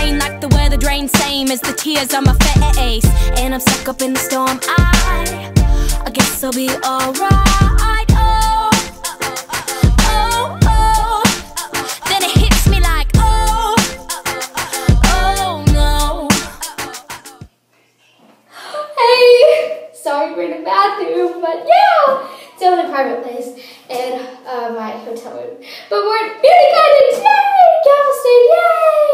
rain like the weather drain, same as the tears on my face. And I'm stuck up in the storm. I, I guess I'll be alright. Oh, oh, oh. Then it hits me like, oh, oh no. Hey! Sorry we're in the bathroom, but yeah! It's the only private place in uh, my hotel room. But we're at Moody Gardens! Yay! Galveston! Yay!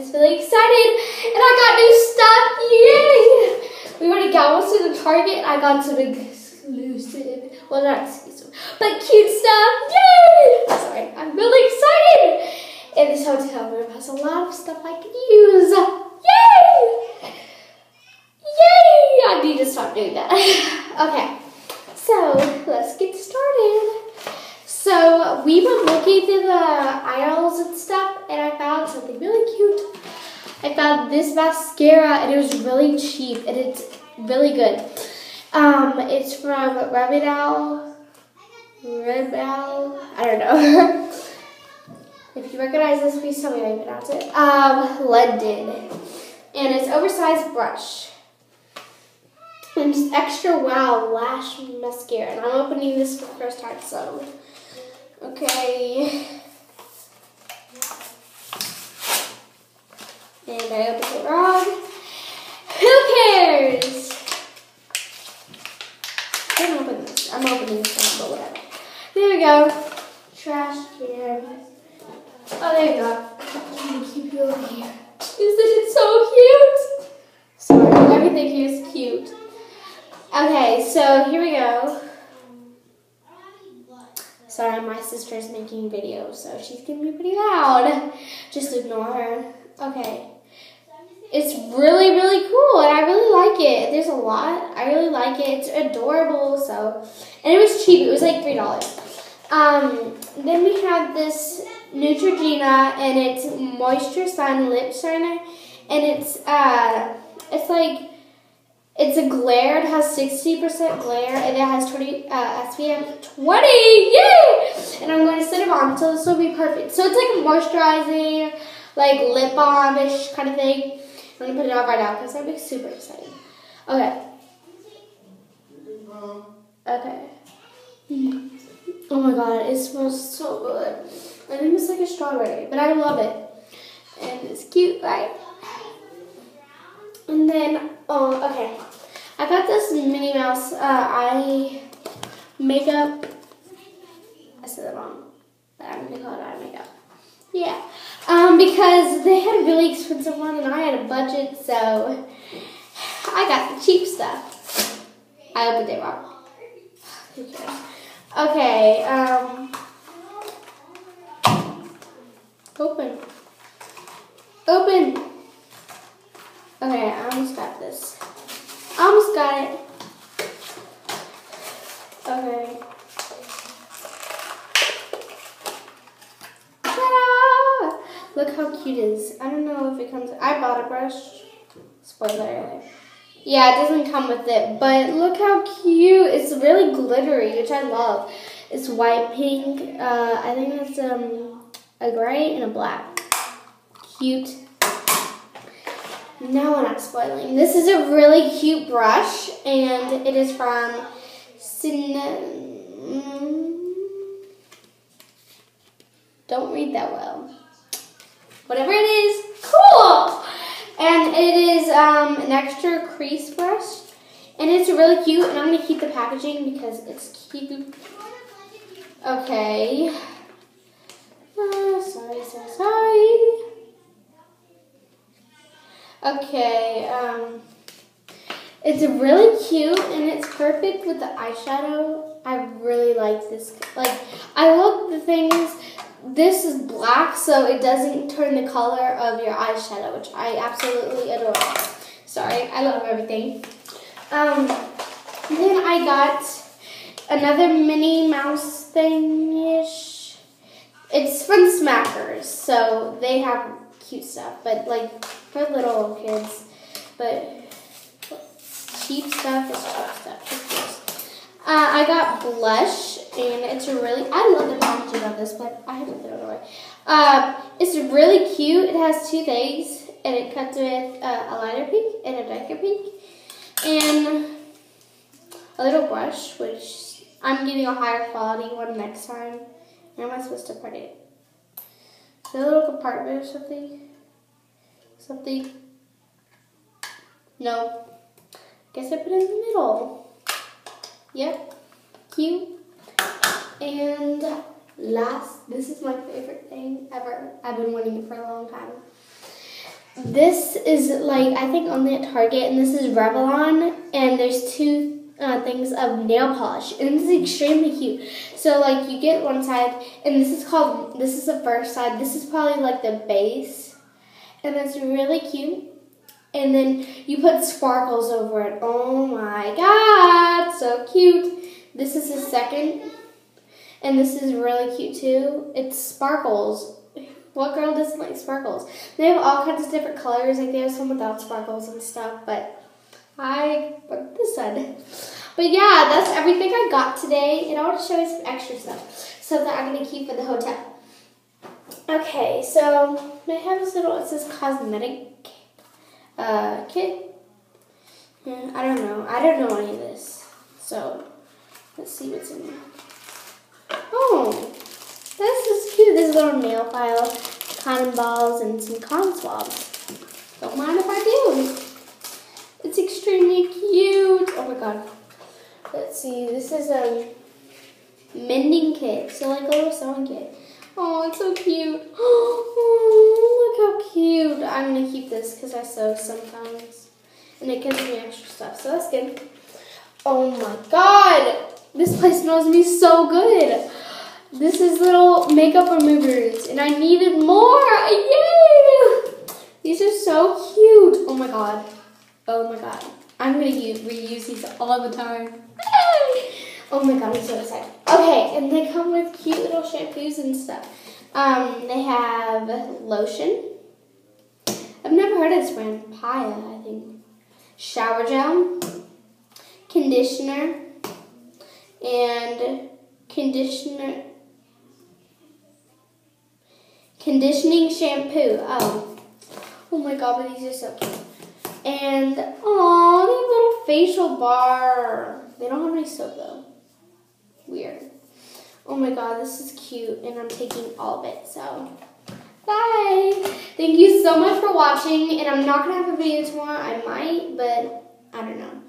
Just really excited. And I got new stuff! Yay! We went to Galveston and Target. I got some exclusive, well not exclusive, but cute stuff! Yay! Sorry, I'm really excited! And this hotel room has a lot of stuff I can use. Yay! Yay! I need to stop doing that. okay, so let's get. We were looking through the aisles and stuff, and I found something really cute. I found this mascara, and it was really cheap, and it's really good. Um, it's from Remedal. Remedal. I don't know. if you recognize this, please tell me how you pronounce it. Um, London, and it's oversized brush. And just extra wow lash mascara. And I'm opening this for the first time, so. Okay. And I opened it wrong. Who cares? I didn't open this. I'm opening this one, but whatever. There we go. Trash can. Oh, there you go. Gonna keep you over here. Isn't it so cute? Sorry, everything here is cute. Okay, so here we go. Sorry, my sister's making videos, so she's gonna be pretty loud. Just ignore her. Okay. It's really, really cool, and I really like it. There's a lot. I really like it. It's adorable, so. And it was cheap. It was like $3. Um, then we have this Neutrogena, and it's Moisture Sun Lip Shiner, and it's, uh, it's like, it's a glare. It has 60% glare, and it has 20 uh, SPF 20. Yay! And I'm going to set it on, so this will be perfect. So it's like a moisturizing, like lip balm-ish kind of thing. I'm going to put it on right now because I'm super excited. Okay. Okay. Oh my god, it smells so good. I think it's like a strawberry, but I love it. And it's cute, right? And then, oh, okay. I got this Minnie Mouse uh, eye makeup. I said that wrong, but I'm gonna call it eye makeup. Yeah, um, because they had a really expensive one and I had a budget, so I got the cheap stuff. I opened it wrong. Okay, um, open. Open. Okay, I almost got this. Got it. Okay. Look how cute it is. I don't know if it comes. I bought a brush. Spoiler. Yeah, it doesn't come with it, but look how cute. It's really glittery, which I love. It's white, pink. Uh, I think it's um a gray and a black. Cute. Now we're not spoiling. This is a really cute brush, and it is from Cin. Don't read that well. Whatever it is, cool! And it is um, an extra crease brush, and it's really cute, and I'm to keep the packaging because it's cute. Okay. Uh, sorry, so sorry. Okay, um, it's really cute and it's perfect with the eyeshadow. I really like this. Like, I love the things. This is black, so it doesn't turn the color of your eyeshadow, which I absolutely adore. Sorry, I love everything. Um, then I got another Minnie Mouse thing-ish. It's from Smackers, so they have cute stuff, but like for little kids. But cheap stuff is cheap stuff. Uh, I got blush, and it's a really, I love the packaging of this, but I have to throw it away. Uh, it's really cute. It has two things. and it cuts with uh, a lighter pink and a darker pink, and a little brush, which I'm getting a higher quality one next time. Where am I supposed to put it? there a little compartment or something? Something? No. Guess I put it in the middle. Yep. Cute. And last, this is my favorite thing ever. I've been wanting it for a long time. This is like, I think only at Target, and this is Revlon, and there's two uh, things of nail polish, and this is extremely cute. So like you get one side, and this is called, this is the first side, this is probably like the base, and it's really cute. And then you put sparkles over it. Oh my god, so cute. This is the second and this is really cute too. It's sparkles. What girl doesn't like sparkles? They have all kinds of different colors. Like they have some without sparkles and stuff. But I put this one. But yeah, that's everything I got today. And I want to show you some extra stuff. So that I'm going to keep for the hotel. Okay, so I have this little, it says cosmetic uh, kit. Yeah, I don't know. I don't know any of this. So let's see what's in there. Oh, this is cute. This is a little nail file, cotton balls, and some cotton swabs. Don't mind if I do. It's extremely cute. Oh my god. Let's see. This is a mending kit. So like a little sewing kit. Oh, it's so cute. Oh, look how cute. I'm going to keep this because I sew sometimes. And it gives me extra stuff. So that's good. Oh my god. This place smells me so good. This is little makeup removers, and I needed more. Yay! These are so cute. Oh my god. Oh my god. I'm gonna use, reuse these all the time. Oh my god, I'm so excited. Okay, and they come with cute little shampoos and stuff. Um, they have lotion. I've never heard of this brand. Paya, I think. Shower gel, conditioner, and conditioner conditioning shampoo. Oh, oh my god, but these are so cute. And oh, the little facial bar. They don't have any soap though. Weird. Oh my god, this is cute, and I'm taking all of it. So, bye. Thank you so much for watching, and I'm not gonna have a video tomorrow. I might, but I don't know.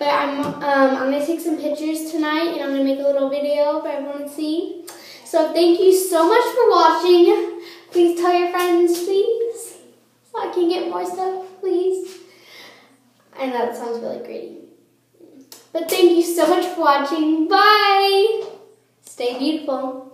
But I'm um, I'm gonna take some pictures tonight, and I'm gonna make a little video for everyone to see. So thank you so much for watching. Please tell your friends, please, so I can get more stuff, please. I know that sounds really greedy. But thank you so much for watching. Bye. Stay beautiful.